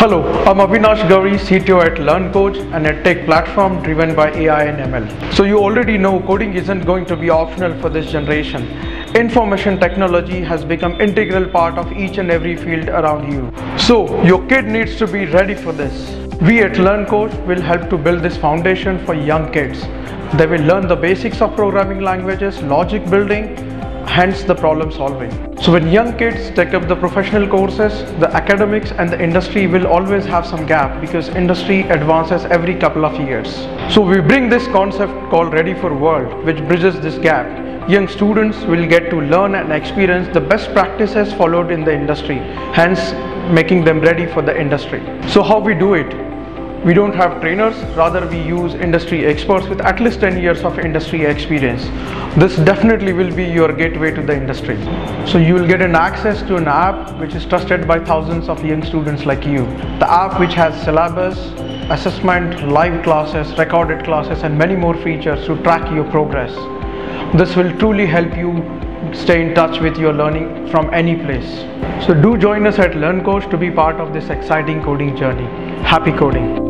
Hello, I'm Avinash Gauri, CTO at LearnQoch, an edtech platform driven by AI and ML. So you already know coding isn't going to be optional for this generation. Information technology has become integral part of each and every field around you. So your kid needs to be ready for this. We at LearnQoch will help to build this foundation for young kids. They will learn the basics of programming languages, logic building, hence the problem solving. So when young kids take up the professional courses, the academics and the industry will always have some gap because industry advances every couple of years. So we bring this concept called Ready for World which bridges this gap. Young students will get to learn and experience the best practices followed in the industry, hence making them ready for the industry. So how we do it? We don't have trainers, rather we use industry experts with at least 10 years of industry experience. This definitely will be your gateway to the industry. So you will get an access to an app which is trusted by thousands of young students like you. The app which has syllabus, assessment, live classes, recorded classes and many more features to track your progress. This will truly help you stay in touch with your learning from any place. So do join us at LearnQoch to be part of this exciting coding journey. Happy coding!